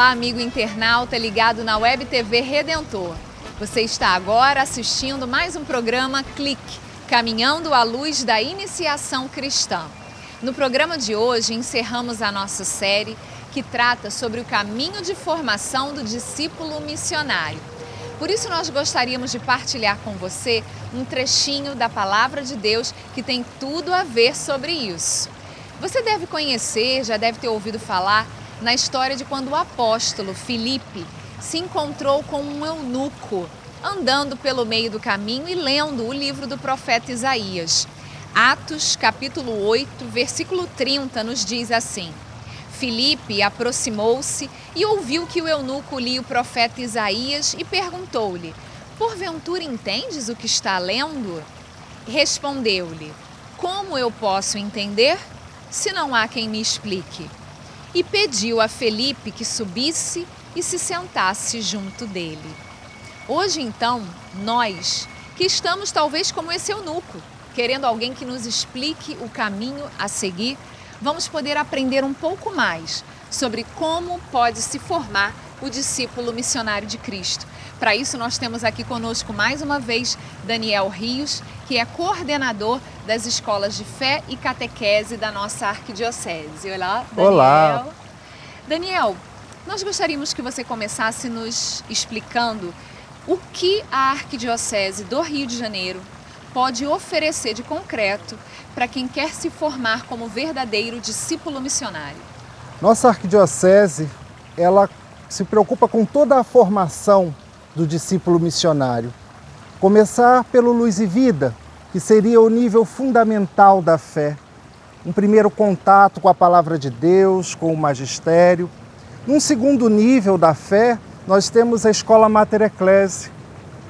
Olá, amigo internauta ligado na Web TV Redentor. Você está agora assistindo mais um programa Clique, caminhando à luz da iniciação cristã. No programa de hoje encerramos a nossa série que trata sobre o caminho de formação do discípulo missionário. Por isso nós gostaríamos de partilhar com você um trechinho da palavra de Deus que tem tudo a ver sobre isso. Você deve conhecer, já deve ter ouvido falar na história de quando o apóstolo Filipe se encontrou com um eunuco andando pelo meio do caminho e lendo o livro do profeta Isaías. Atos, capítulo 8, versículo 30 nos diz assim: Filipe aproximou-se e ouviu que o eunuco lia o profeta Isaías e perguntou-lhe: Porventura entendes o que está lendo? Respondeu-lhe: Como eu posso entender se não há quem me explique? E pediu a Felipe que subisse e se sentasse junto dele. Hoje, então, nós, que estamos talvez como esse eunuco, querendo alguém que nos explique o caminho a seguir, vamos poder aprender um pouco mais sobre como pode se formar o discípulo missionário de Cristo. Para isso, nós temos aqui conosco mais uma vez Daniel Rios, que é coordenador das escolas de fé e catequese da nossa arquidiocese. Olá, Daniel. Olá. Daniel, nós gostaríamos que você começasse nos explicando o que a arquidiocese do Rio de Janeiro pode oferecer de concreto para quem quer se formar como verdadeiro discípulo missionário. Nossa arquidiocese, ela se preocupa com toda a formação do discípulo missionário. Começar pelo Luz e Vida, que seria o nível fundamental da fé. Um primeiro contato com a palavra de Deus, com o magistério. Num segundo nível da fé, nós temos a Escola Mater Ecclesi,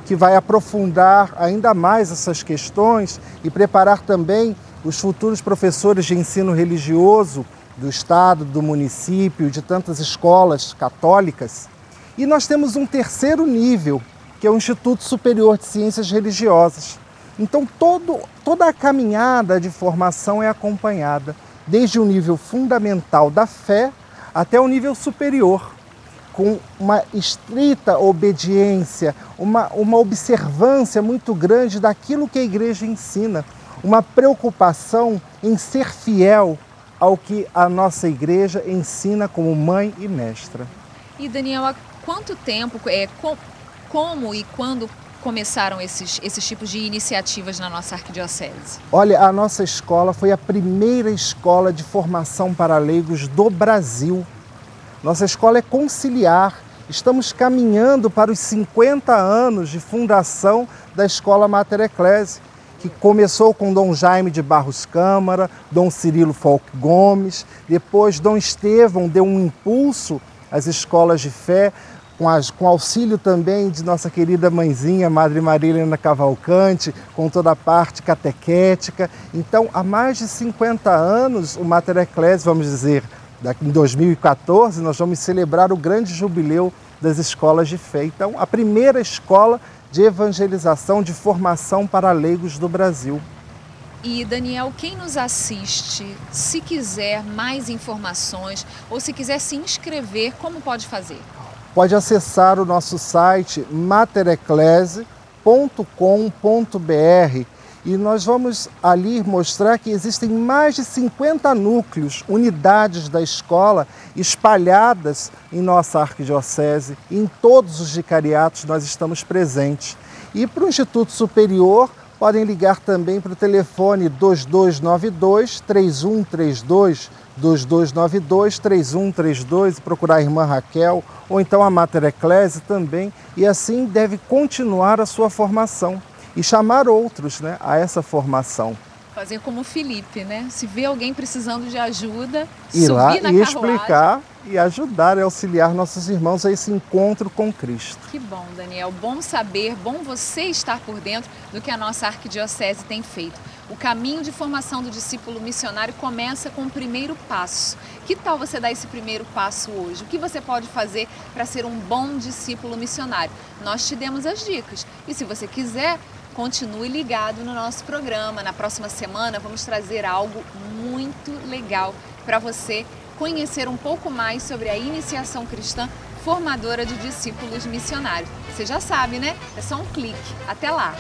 que vai aprofundar ainda mais essas questões e preparar também os futuros professores de ensino religioso do estado, do município, de tantas escolas católicas. E nós temos um terceiro nível, que é o Instituto Superior de Ciências Religiosas. Então, todo, toda a caminhada de formação é acompanhada, desde o nível fundamental da fé até o nível superior, com uma estrita obediência, uma, uma observância muito grande daquilo que a igreja ensina, uma preocupação em ser fiel ao que a nossa igreja ensina como mãe e mestra. E Daniel, há quanto tempo, é, com, como e quando começaram esses, esses tipos de iniciativas na nossa arquidiocese? Olha, a nossa escola foi a primeira escola de formação para leigos do Brasil. Nossa escola é conciliar. Estamos caminhando para os 50 anos de fundação da Escola Mater Ecclesi que começou com Dom Jaime de Barros Câmara, Dom Cirilo Folk Gomes, depois Dom Estevão deu um impulso às escolas de fé, com, as, com auxílio também de nossa querida mãezinha, Madre Maria Cavalcante, com toda a parte catequética. Então, há mais de 50 anos, o Mater Ecclesi, vamos dizer, em 2014, nós vamos celebrar o grande jubileu das escolas de fé. Então, a primeira escola de evangelização, de formação para leigos do Brasil. E Daniel, quem nos assiste, se quiser mais informações ou se quiser se inscrever, como pode fazer? Pode acessar o nosso site matereclese.com.br e nós vamos ali mostrar que existem mais de 50 núcleos, unidades da escola espalhadas em nossa arquidiocese. Em todos os vicariatos nós estamos presentes. E para o Instituto Superior, podem ligar também para o telefone 2292 3132 2292 3132 e procurar a irmã Raquel ou então a Mater Ecclesi também e assim deve continuar a sua formação e chamar outros né, a essa formação. Fazer como o Felipe, né? Se vê alguém precisando de ajuda, ir subir lá na e explicar e ajudar e auxiliar nossos irmãos a esse encontro com Cristo. Que bom, Daniel. Bom saber, bom você estar por dentro do que a nossa arquidiocese tem feito. O caminho de formação do discípulo missionário começa com o primeiro passo. Que tal você dar esse primeiro passo hoje? O que você pode fazer para ser um bom discípulo missionário? Nós te demos as dicas. E se você quiser, continue ligado no nosso programa. Na próxima semana vamos trazer algo muito legal para você conhecer um pouco mais sobre a iniciação cristã formadora de discípulos missionários. Você já sabe, né? É só um clique. Até lá!